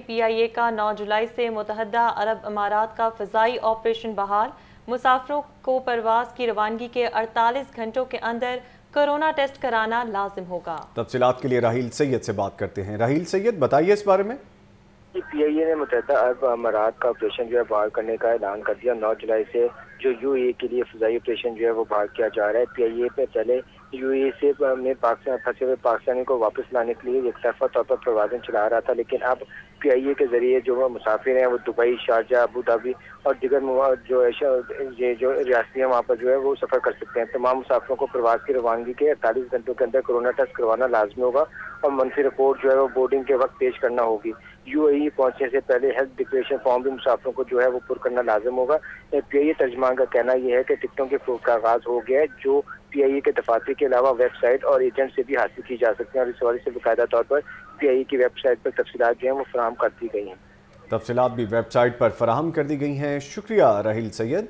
PIA का नौ जुलाई से मुतहदा अरब अमारात का फ़जाई ऑपरेशन बहाल। मुसाफरों को परवास की रवानगी के 48 घंटों के अंदर कोरोना टेस्ट कराना लाजिम होगा। तफसीत के लिए राहील सैयद से बात करते हैं। राहील सैयद, बताइए इस बारे में। पी आई ए ने मुतहदा अरब अमारात का ऑपरेशन जो है बहाल करने का ऐलान कर दिया। नौ जुलाई से जो यू ए के लिए फजाई ऑपरेशन जो है वो बहाल किया जा रहा है। पी आई ए पे पहले यू ए से में पाकिस्तान, फंसे हुए पाकिस्तानी को वापस लाने के लिए एक तरफा तौर पर प्रवासन चला रहा था, लेकिन अब पी आई ए के ज़रिए जो मुसाफिर हैं, वो दुबई, शारजा, अबू धाबी और दिगर जो ये जो रियासती है, वहाँ पर जो है वो सफ़र कर सकते हैं। तमाम मुसाफिरों को प्रवास की रवानगी के अड़तालीस घंटों के अंदर कोरोना टेस्ट करवाना लाजमी होगा। और मनफी रिपोर्ट जो है वो बोर्डिंग के वक्त पेश करना होगी। यू ए पहुँचने से पहले हेल्थ डिक्लेरेशन फॉर्म भी मुसाफिरों को जो है वो पुर करना लाजम होगा। पी आई ए तर्जमान का कहना यह है कि टिकटों के फरूख का आगाज़ हो गया है, जो पी आई ए के दफातर के अलावा वेबसाइट और एजेंट से भी हासिल की जा सकती है। और इस हवाले से बाकायदा तौर पर पी आई ए की वेबसाइट पर तफसीत जो है वो फराम कर दी गई हैं। तफसीत भी वेबसाइट पर फराहम कर दी गई हैं। शुक्रिया राहिल सैयद।